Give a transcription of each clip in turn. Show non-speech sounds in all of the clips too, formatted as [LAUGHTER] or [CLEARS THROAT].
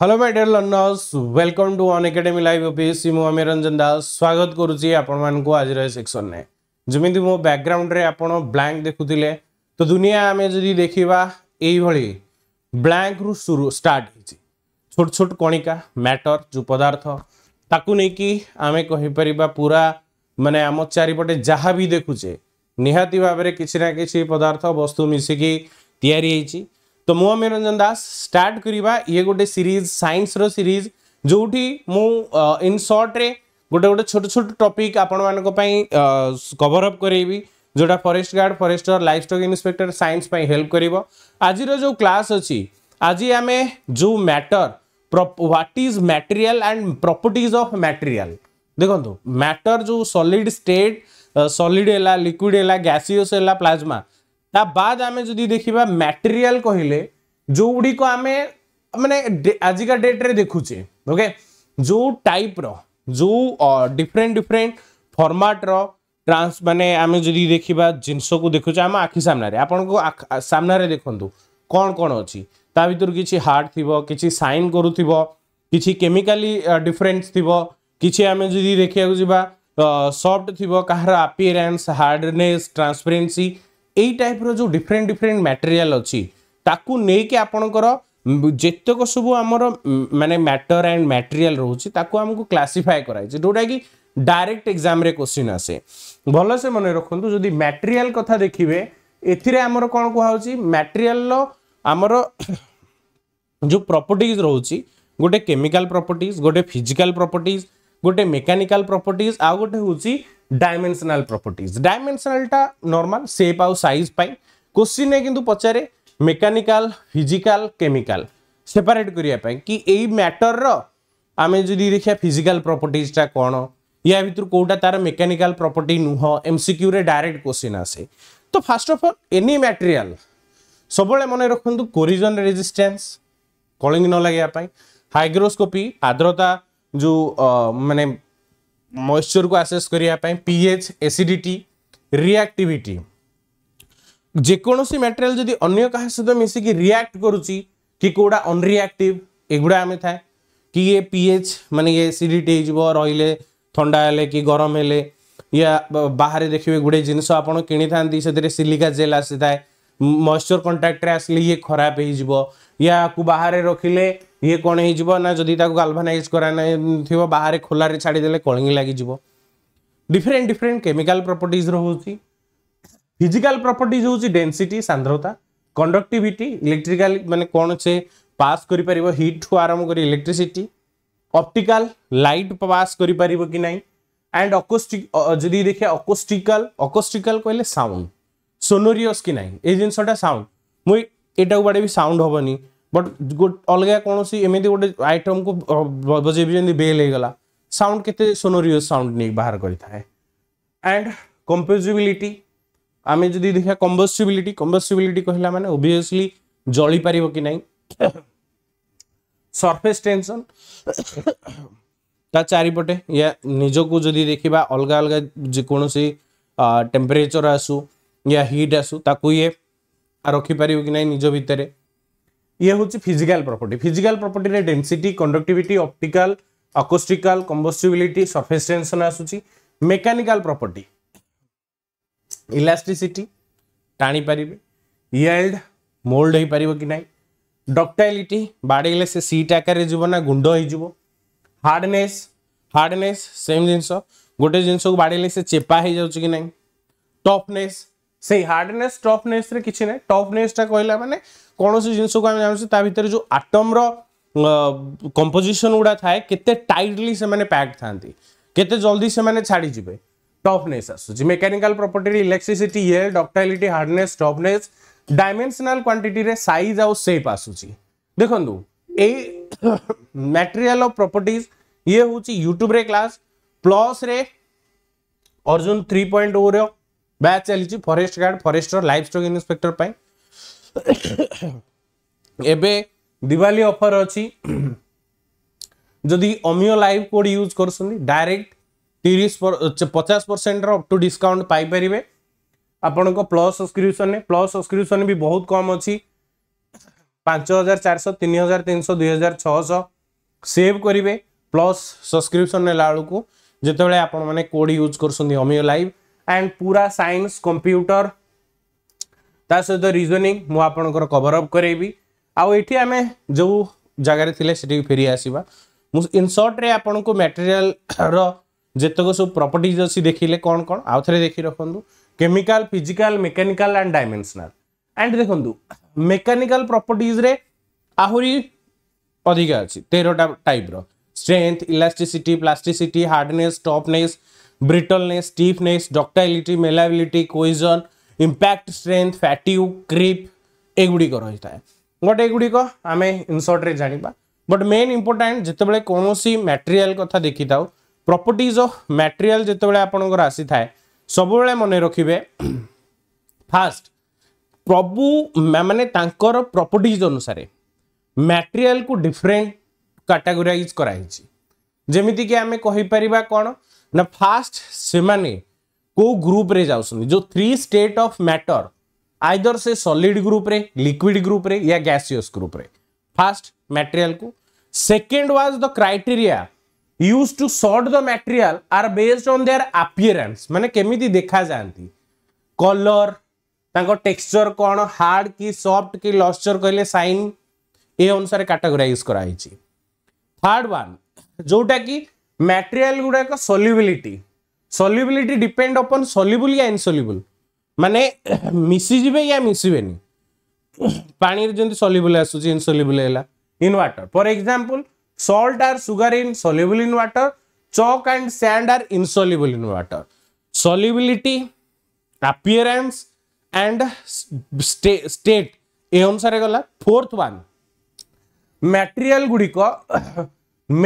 Hello my dear learners welcome to on academy live office মু আমি রঞ্জন দাস স্বাগত করুছি আপনার আজর এই সেকশনে যেমি মো ব্যাকগ্রাউন্ডে আপনার ব্ল্যাঙ্ক দেখুলে তো দুনিয়া আমি যদি দেখিবা এইভাবে ବ୍ଲାଙ୍କରୁ ଷ୍ଟାର୍ଟ ହେଇଛି ଛୋଟ ଛୋଟ କଣିକା ମ୍ୟାଟର ଯେଉଁ ପଦାର୍ଥ ତାକୁ ନେଇକି ଆମେ କହିପାରିବା ପୁରା ମାନେ ଆମ ଚାରିପଟେ ଯାହା ବି ଦେଖୁଛେ ନିହାତି ଭାବରେ କିଛି ନା କିଛି ପଦାର୍ଥ ବସ୍ତୁ ମିଶିକି ତିଆରି ହେଇଛି तो मुझे रंजन दास स्टार्ट करवा ये गोटे सीरीज साइंस रो सीरीज जो मु इन सर्ट्रे गोटे गोटे छोट छोट टपिक आपण मैं कवरअप करी जोटा forest guard forester livestock inspector sense help कर आज जो क्लास अच्छी आज आम जो matter what is material and properties of material देखो मैटर जो सॉलिड स्टेट सॉलिड है लिक्विड है गैसीयस है प्लाज्मा ତା ବାଦ୍ ଆମେ ଯଦି ଦେଖିବା ମ୍ୟାଟେରିଆଲ୍ କହିଲେ ଯେଉଁଗୁଡ଼ିକ ଆମେ ମାନେ ଆଜିକା ଡେଟ୍ରେ ଦେଖୁଛେ ଓକେ ଯେଉଁ ଟାଇପ୍ର ଯେଉଁ ଡିଫରେଣ୍ଟ ଡିଫରେଣ୍ଟ ଫର୍ମାଟ୍ର ট্রান্স মানে আমি যদি দেখিবা জিনিসকু দেখুছে আম আখি সামনারে আপনার সামনারে দেখন্তু কোণ কোণ অছি তা ভিতর কিছু হার্ড থিব কিছু সাইন করুথিব কিছু কেমিকালি ডিফরেন্স থিব কিছু আমি যদি দেখিବାକୁ ଯିବା সফট থিব কাହାର আপিয়ারেন্স হার্ডনেস ট্রান্সপারেন্সি ଏଇ ଟାଇପ୍ର ଯେଉଁ ଡିଫରେଣ୍ଟ ଡିଫରେଣ୍ଟ ମ୍ୟାଟେରିଆଲ୍ ଅଛି ତାକୁ ନେଇକି ଆପଣଙ୍କର ଯେତେକ ସବୁ ଆମର ମାନେ ମ୍ୟାଟର ଆଣ୍ଡ ମ୍ୟାଟେରିଆଲ୍ ରହୁଛି ତାକୁ ଆମକୁ କ୍ଲାସିଫାଏ କରାଯାଇଛି ଯେଉଁଟାକି ଡାଇରେକ୍ଟ ଏକ୍ଜାମ୍ରେ କୋଶ୍ଚିନ୍ ଆସେ ଭଲସେ ମନେ ରଖନ୍ତୁ ଯଦି ମ୍ୟାଟେରିଆଲ୍ କଥା ଦେଖିବେ ଏଥିରେ ଆମର କ'ଣ କୁହାହେଉଛି ମ୍ୟାଟେରିଆଲ୍ର ଆମର ଯେଉଁ ପ୍ରପର୍ଟିଜ୍ ରହୁଛି ଗୋଟେ କେମିକାଲ ପ୍ରପର୍ଟିଜ୍ ଗୋଟେ ଫିଜିକାଲ ପ୍ରପର୍ଟିଜ୍ ଗୋଟେ ମେକାନିକାଲ ପ୍ରପର୍ଟିଜ୍ ଆଉ ଗୋଟେ ହେଉଛି ডাইমেনশনাল প্রপর্টিজ ডাইমেনশনালটা নর্মাল সেপ আউ সাইজ পাই কোশ্চিনে কিন্তু পচারে মেকানিকাল ফিজিকাল কেমিকাল সেপারেট করা কি এই ম্যাটরর আমি যদি দেখা ফিজিকাল প্রপর্টিজটা কোণ ইয়া ভিতর কোটা তার মেকানিকাল প্রপর্টি নুহ এমসিকিউরে ডাইরেক্ট কোশ্চিন আসে তো first of all any material সবুলে মনে রাখতু কোরিজন রেজিষ্টান্স কলিং ন লাগিয়া হাইগ্রোস্কোপি আর্দ্রতা যে মানে मॉइस्चर को आसेस करने पीएच एसिडिटी रिएक्टिविटी जेकोसी मटेरियल जदि अन्य क्या सहित मिसिक रिएक्ट करोड़ा कि अनरिएक्टिव एगुड़ा आम था कि ये पीएच मान ये एसिडिटी हो रे थंडा हेले कि गरम हेले या बाहर देखिए गुड़े जिनस कि था सिलिका जेल आसी है मॉइस्चर कंटाक्ट आसिले ये खराब हो या बाहर रखिले ଇଏ କ'ଣ ହେଇଯିବ ନା ଯଦି ତାକୁ ଗାଲଭାନାଇଜ୍ କରାନଥିବ ବାହାରେ ଖୋଲାରେ ଛାଡ଼ିଦେଲେ କଳିଙ୍ଗି ଲାଗିଯିବ ଡିଫରେଣ୍ଟ ଡିଫରେଣ୍ଟ କେମିକାଲ ପ୍ରପର୍ଟିଜ୍ ରହୁଛି ଫିଜିକାଲ ପ୍ରପର୍ଟିଜ୍ ହେଉଛି ଡେନ୍ସିଟି ସାନ୍ଦ୍ରତା କଣ୍ଡକ୍ଟିଭିଟି ଇଲେକ୍ଟ୍ରିକାଲ ମାନେ କ'ଣ ସେ ପାସ୍ କରିପାରିବ ହିଟ୍ଠୁ ଆରମ୍ଭ କରି ଇଲେକ୍ଟ୍ରିସିଟି ଅପ୍ଟିକାଲ ଲାଇଟ୍ ପାସ୍ କରିପାରିବ କି ନାହିଁ ଆଣ୍ଡ ଅକୋଷ୍ଟିକ ଯଦି ଦେଖିବା ଅକୋଷ୍ଟିକାଲ ଅକୋଷ୍ଟିକାଲ କହିଲେ ସାଉଣ୍ଡ ସୋନୋରିୟସ୍ କି ନାହିଁ ଏଇ ଜିନିଷଟା ସାଉଣ୍ଡ ମୁଁ ଏଇଟାକୁ ବାଡ଼େ ବି ସାଉଣ୍ଡ ହେବନି ବଟ୍ ଅଲଗା କୌଣସି ଏମିତି ଗୋଟେ ଆଇଟମକୁ ବଜେଇବି ଯେମିତି ବେଲ୍ ହେଇଗଲା ସାଉଣ୍ଡ କେତେ ସୋନୋରିୟସ୍ ସାଉଣ୍ଡ ନେଇ ବାହାର କରିଥାଏ ଆଣ୍ଡ କମ୍ପୋଜିବିଲିଟି ଆମେ ଯଦି ଦେଖିବା କମ୍ବସିବିଲିଟି କମ୍ବସିବିଲିଟି କହିଲା ମାନେ ଓଭିୟସଲି ଜଳିପାରିବ କି ନାହିଁ ସର୍ଫେସ୍ ଟେନସନ୍ ତା ଚାରିପଟେ ୟା ନିଜକୁ ଯଦି ଦେଖିବା ଅଲଗା ଅଲଗା ଯେକୌଣସି ଟେମ୍ପରେଚର ଆସୁ ୟା ହିଟ୍ ଆସୁ ତାକୁ ଇଏ ରଖିପାରିବ କି ନାହିଁ ନିଜ ଭିତରେ ଇଏ ହେଉଛି physical property physical ପ୍ରପର୍ଟିରେ density conductivity optical acoustical combustibility surface tension ଆସୁଛି ମେକାନିକାଲ ପ୍ରପର୍ଟି ଇଲାଷ୍ଟ୍ରିସିଟି ଟାଣିପାରିବେ ଇଏଲ୍ଡ ମୋଲ୍ଡ ହୋଇପାରିବ କି ନାହିଁ ଡକ୍ଟାଇଲିଟି ବାଡ଼େଇଲେ ସେ ସିଟ୍ ଆକାରରେ ଯିବ ନା ଗୁଣ୍ଡ ହୋଇଯିବ ହାର୍ଡ଼ନେସ୍ ହାର୍ଡ଼ନେସ୍ ସେମ୍ ଜିନିଷ ଗୋଟେ ଜିନିଷକୁ ବାଡ଼େଇଲେ ସେ ଚେପା ହୋଇଯାଉଛି କି ନାହିଁ ଟଫନେସ୍ সেই হার্ডনেস টফনেসরে কিছু নাই টফনেসটা কহিলা মানে কোণী জিনিসকে আমি জানুছে তা ভিতরে যে আটমর কম্পোজিশন গুড়া থাকে কেতে টাইটলি সে প্যাক থাকে কেতে জলদি সে ছাড়ি যাবে টফনেস আসুচি মেকানিকাল প্রপর্টি ইলেকট্রিসিটি ইয়ে ডক্টাইলিটি হার্ডনেস টফনেস ডাইমেনশনাল কোয়ান্টিটিরে সাইজ আউ সেপ আসুচি দেখন্তু এই ম্যাটেরিয়াল অফ প্রপর্টিজ ইয়ে হচ্ছে ইউট্ୟୁବରେ କ୍ଲାସ୍ ପ୍ଲସ୍ରେ ଅର୍ଜୁନ ଥ୍ରୀ ପଏଣ୍ଟ ଓର ବ୍ୟାଚ୍ ଚାଲିଛି forest guard forester livestock inspector ପାଇଁ ଏବେ ଦିୱାଲି ଅଫର୍ ଅଛି ଯଦି ଅମିଓ ଲାଇଭ୍ କୋଡ଼୍ ୟୁଜ୍ କରୁଛନ୍ତି ଡାଇରେକ୍ଟ ତିରିଶ ପଚାଶ ପରସେଣ୍ଟର ଅପ୍ ଟୁ ଡିସ୍କାଉଣ୍ଟ ପାଇପାରିବେ ଆପଣଙ୍କ ପ୍ଲସ୍ ସବସ୍କ୍ରିପ୍ସନ୍ରେ ପ୍ଲସ୍ ସବସ୍କ୍ରିପ୍ସନ୍ ବି ବହୁତ କମ୍ ଅଛି ପାଞ୍ଚ ହଜାର ଚାରିଶହ ତିନି ହଜାର ତିନିଶହ ଦୁଇ ହଜାର ଛଅଶହ ସେଭ୍ କରିବେ ପ୍ଲସ୍ ସବସ୍କ୍ରିପ୍ସନ୍ ନେଲା ବେଳକୁ ଯେତେବେଳେ ଆପଣମାନେ କୋଡ଼୍ ୟୁଜ୍ କରୁଛନ୍ତି ଅମିଓ ଲାଇଭ୍ एंड पूरा साइंस कंप्यूटर ता सहित रिजनिंग ମୁଁ ଆପଣଙ୍କର କଭର ଅପ୍ କରେଇବି ଆଉ ଏଠି ଆମେ ଯେଉଁ ଜାଗାରେ ଥିଲେ ସେଠିକି ଫେରି ଆସିବା ମୁଁ ଇନସର୍ଟରେ ଆପଣଙ୍କୁ ମ୍ୟାଟେରିଆଲର ଯେତେକ ସବୁ ପ୍ରପର୍ଟିଜ୍ ଅଛି ଦେଖିଲେ କ'ଣ କ'ଣ ଆଉ ଥରେ ଦେଖି ରଖନ୍ତୁ chemical physical mechanical and dimensional and ଦେଖନ୍ତୁ ମେକାନିକାଲ ପ୍ରପର୍ଟିଜ୍ରେ ଆହୁରି ଅଧିକା ଅଛି ତେରଟା ଟାଇପ୍ର strength elasticity plasticity hardness toughness brittleness stiffness ductility malleability क्वेजन impact strength fatigue creep एगुड़िक रही है बट एगुड़िक आम इनसर्ट्रे जाना बट मेन इंपोर्टाट जिते कौन सी मैटेरियाल क्या देखी था प्रपर्टज अफ मैटेरियाल जो आप आसी थाए सब मन रखिए फास्ट प्रभु मैंने प्रपर्टज अनुसार मैटेरियाल को डिफरेन्ट काटागोरइज कराई जमीती कि आम कहीपर कौन ना फास्ट से को ग्रुप रे जाउसन जो three state of matter either से सॉलिड ग्रुप रे लिक्विड ग्रुप रे या गैसियस ग्रुप रे फास्ट मटेरियल को second was the criteria used to sort the material are based on their appearance माने केमिति देखा जांती कलर तांको टेक्सचर कोन हार्ड की सॉफ्ट की लॉस्चर कहले साइन ए अनुसार कैटेगराइज कराई छी थर्ड वन जोटा की मैटेरियाल गुड़ाक सल्युबिलिटी सल्युबिलिटी डिपेंड अपन सल्युबुल या इनसल्युबुल मानने मिसीजे या मिसबे पानी जो soluble Asus insoluble in water for example salt or sugar in soluble in water chalk and sand are insoluble in water solubility appearance and state ए अनुसार गला फोर्थ वन मैटेरियाल गुड़िक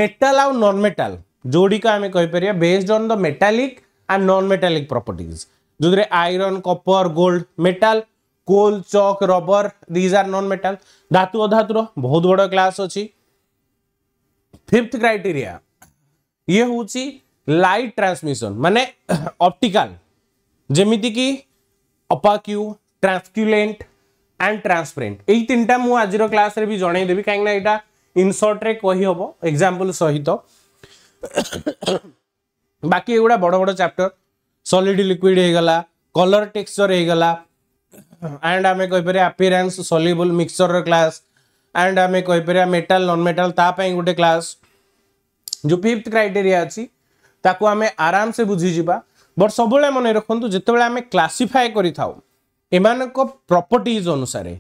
मेटाल [CLEARS THROAT] आउ नन मेटाल जोड़ी का कहीपर based on the metallic and non metallic properties जो iron copper gold metal coal chalk rubber these are non metal धातु अधातु बहुत बड़ा क्लास अच्छी फिफ्थ क्राइटेरिया ये हूँ लाइट ट्रांसमिशन माने ऑप्टिकल [COUGHS] जमीती कि अपाक्यू ट्रांसक्यूलेट एंड ट्रांसपेरेन्ट यही तीन टाइम आज क्लास रे भी जनईदेवी कहीं इनसर्ट्रे कही हम एक्जामपल सहित तो। বাকি এগুলা বড় বড় চ্যাপ্টর সলিড লিকুইড হয়েগলা কলর টেক্সচর হয়েগলা আন্ড আমি কইপারে appearance soluble mixture class and আমি কইপারে মেটাল নন মেটাল তা পাই গোটে ক্লাস যে ফিফথ ক্রাইটেরিয়া আছে তাকে আমি আরামসে বুঝিযা বট সবুলে মনে রাখতু যেতবে আমি ক্লাসিফাই করে থাও এমানক প্রপর্টিজ অনুসারে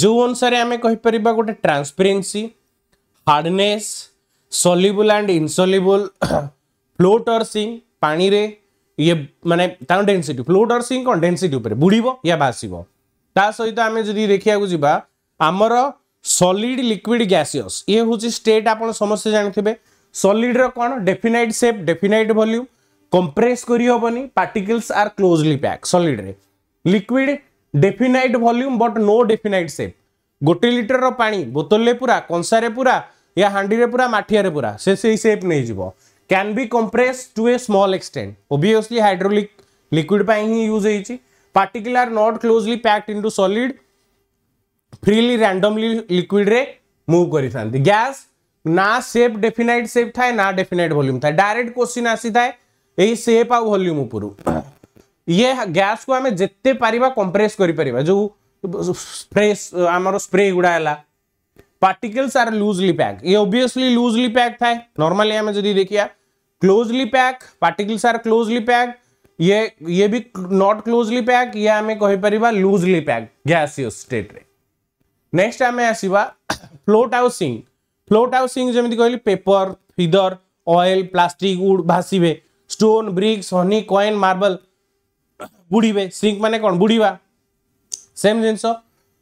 যে অনুসারে আমি কইপার গোটে transparency hardness soluble and insoluble float or sink ଇଏ ମାନେ ତାଙ୍କ ଡେନ୍ସିଟି ଫ୍ଲୋଟ୍ ଅର୍ କ'ଣ ଡେନ୍ସିଟି ଉପରେ ବୁଡ଼ିବ ୟା ଭାସିବ ତା ସହିତ ଆମେ ଯଦି ଦେଖିବାକୁ ଯିବା ଆମର ସଲିଡ୍ ଲିକ୍ୱିଡ୍ ଗ୍ୟାସିୟସ୍ ଇଏ ହେଉଛି ଷ୍ଟେଟ୍ ଆପଣ ସମସ୍ତେ ଜାଣିଥିବେ ସଲିଡ୍ର କ'ଣ definite shape definite volume compress କରିହେବନି particles are closely pack ସଲିଡ୍ରେ liquid definite volume but no definite shape ଗୋଟେ ଲିଟରର ପାଣି ବୋତଲରେ ପୁରା କଂସାରେ ପୁରା या हाँ पूरा मठिया पूरा से सेप नहीं जीव can be compress to a small extent obviously hydraulic liquid he use होती particular not closely packed into solid freely randomly liquid रे मुव कर गैस ना सेप डेफिनाइट सेप थाए ना डेफिनाइट वॉल्यूम था डायरेक्ट क्वेश्चन आसी था सेप आउ वॉल्यूम उपरु ये गैस को आम जिते पार कंप्रेस कर स्प्रे गुडा पार्टिकल्स आर लूजली पैक ये ऑब्वियसली लूजली पैक था नॉर्मल है मैं जो देखिए closely pack particles are closely pack ये ये भी नॉट क्लोजली पैक यह हमें कही परिवार लूजली पैक गैसियस स्टेट रे नेक्स्ट हमें आसवा फ्लोट हाउसिंग फ्लोट हाउसिंग जमी कह paper feather oil plastic wood भासीबे stone bricks honey coin marble बुड़ीबे sink माने कौन बुड़ीबा सेम जिनसो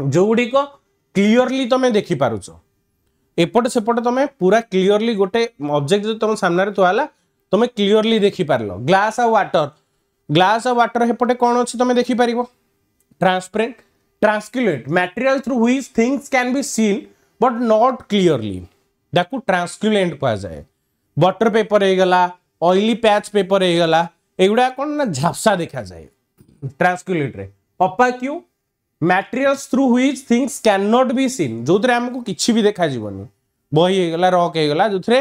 जो जोगुड़िक क्लीअरली तुम देखिपार एपट सेपट तुम पूरा क्लीयरली गोटे अब्जेक्ट जो तुम सामने तुआला तुम क्लीयरली देखिपार ग्लास आउ आटर ग्लास आटर सेपटे कौन अच्छे तुम देखिपार transparent translucent material through which things can be seen but not clearly translucent कहुए butter paper होगा अएली पैच पेपर होगा एगुड़ा कौन ना झापसा देखा जाए ट्रांसक्युलेट्रे opaque materials through which things can not be seen ଯେଉଁଥିରେ ଆମକୁ କିଛି ବି ଦେଖାଯିବନି ବହି ହେଇଗଲା ରକ୍ ହେଇଗଲା ଯେଉଁଥିରେ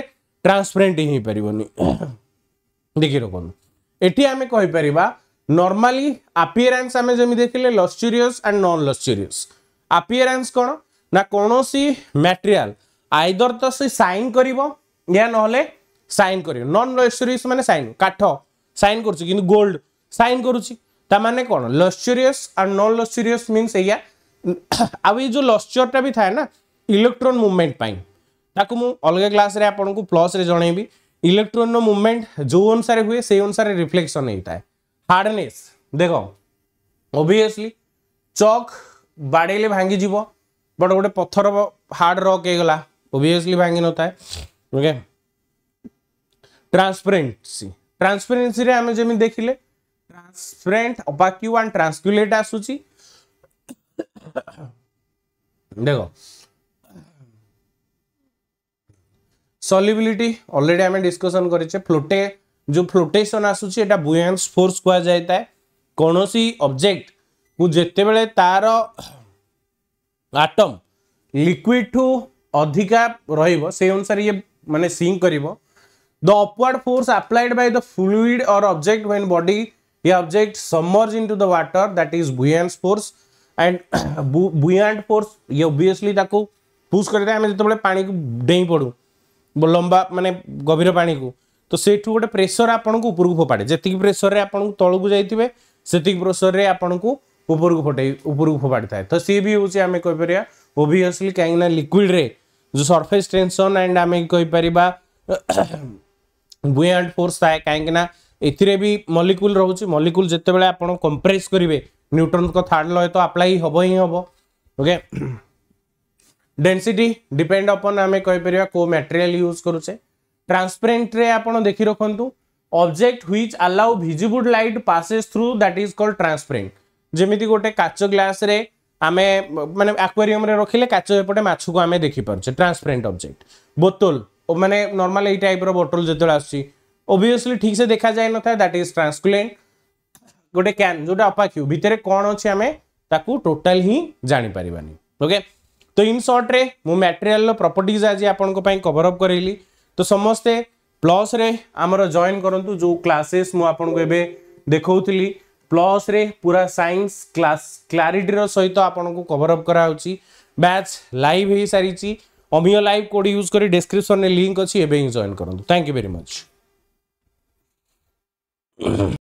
ଟ୍ରାନ୍ସପରେଣ୍ଟ ହିଁ ହେଇପାରିବନି ଦେଖି ରଖନ୍ତୁ ଏଠି ଆମେ କହିପାରିବା ନର୍ମାଲି ଆପିଏରାନ୍ସ ଆମେ ଯେମିତି ଦେଖିଲେ ଲସ୍ଚୁରିୟସ୍ ଆଣ୍ଡ ନନ୍ ଲସ୍ଚୁରିୟସ୍ ଆପିଏରାନ୍ସ କ'ଣ ନା କୌଣସି ମ୍ୟାଟେରିଆଲ୍ ଆଇଦର ତ ସେ ସାଇନ୍ କରିବ ୟା ନହେଲେ ସାଇନ୍ କରିବ ନନ୍ ଲସ୍ଚୁରିୟସ୍ ମାନେ ସାଇନ୍ କାଠ ସାଇନ୍ କରୁଛି କିନ୍ତୁ ଗୋଲ୍ଡ ସାଇନ୍ କରୁଛି तमाने कौन lustrous are non lustrous mean या आउ ये जो टा भी था ना इलेक्ट्रोन मुवमेंट ताकु मु अलग क्लास रे आपन को प्लस रे जणेबी इलेक्ट्रोन नो मूवमेंट जो अनुसार हुए से अनुसार रिफ्लेक्शन होता है हार्डनेस देखो ओबियसली चक बाड़ेले भांगी जीवो बट गोटे पथर हार्ड रक होगा ओबियसली भांगी न था ओके ट्रांसपेरेन्सी ट्रांसपेरेन्सी आम जेमि देखिले ट्रांसपेरेंट अबा Q1 ट्रांसक्यूलेट आसुची देखो सॉल्युबिलिटी ऑलरेडी हमें डिस्कशन करेचे फ्लोटे जो फ्लोटेशन आसुची एटा बुयंस फोर्स कुआ जायताए कोनोसी ऑब्जेक्ट को जेते बेले तार आटम लिक्विड टू अधिका रहिबो से अनुसार ये माने sink करिवो the upward force applied by the fluid और ऑब्जेक्ट व्हेन बॉडी ये object submerge into the water that is buoyant force and [COUGHS] buoyant force ये obviously ताको push करते हैं हमें जितने पानी को डेई पड़ू लंबा मानने गभीर पा को तो सेठू गोटे प्रेसर आपको उपरको फोपाड़े जेतिक प्रेसर में आपको तौक जाइए से प्रेसर में आपन उपरको फटे उपरको फोपाड़ी था तो सी भी हूँ आम कहीपर परिया कहीं ना लिक्विड रे जो सरफेस टेंशन एंड आम कहीपर बुएंट फोर्स था कहीं ଏଥିରେ ବି ମଲିକୁଲ ରହୁଛି ମଲିକୁଲ ଯେତେବେଳେ ଆପଣ କମ୍ପ୍ରେସ୍ କରିବେ ନ୍ୟୁଟ୍ରନ୍ଙ୍କ ଥାର୍ଡ଼ ଲ ତ ଆପ୍ଲାଏ ହେବ ହିଁ ହେବ ଓକେ ଡେନ୍ସିଟି ଡିପେଣ୍ଡ ଅପନ୍ ଆମେ କହିପାରିବା କେଉଁ ମ୍ୟାଟେରିଆଲ ୟୁଜ୍ କରୁଛେ ଟ୍ରାନ୍ସପେରେଣ୍ଟରେ ଆପଣ ଦେଖି ରଖନ୍ତୁ object which allow visible light passes through that is called transparent ଯେମିତି ଗୋଟେ କାଚ ଗ୍ଲାସ୍ରେ ଆମେ ମାନେ ଆକ୍ୱାରିୟମ୍ରେ ରଖିଲେ କାଚ ଏପଟେ ମାଛକୁ ଆମେ ଦେଖିପାରୁଛେ ଟ୍ରାନ୍ସପେରେଣ୍ଟ ଅବଜେକ୍ଟ ବୋତଲ ମାନେ ନର୍ମାଲ ଏଇ ଟାଇପ୍ର ବୋଟଲ ଯେତେବେଳେ ଆସୁଛି ओबियसली ठीक से देखा जाए ना था दैट इज ट्रांसकुलेंट गोटे कैन जो अपाक्यू भितर कौन अच्छे आम टोटाल ही जापरानी ओके तो इन सर्ट रे मु मटेरियल आज आप कवरअप करी तो समस्ते प्लस आमर जॉन करूँ जो क्लासेस मुझे देखा प्लस रे पूरा साइंस क्लास क्लारीटर सहित तो आपन को कवरअप करा बैच लाइव हो सारी अमीय लाइव कोड यूज कर डिस्क्रिप्शन रे लिंक एवं ही जॉन करूँ थैंक यू वेरी मच うん。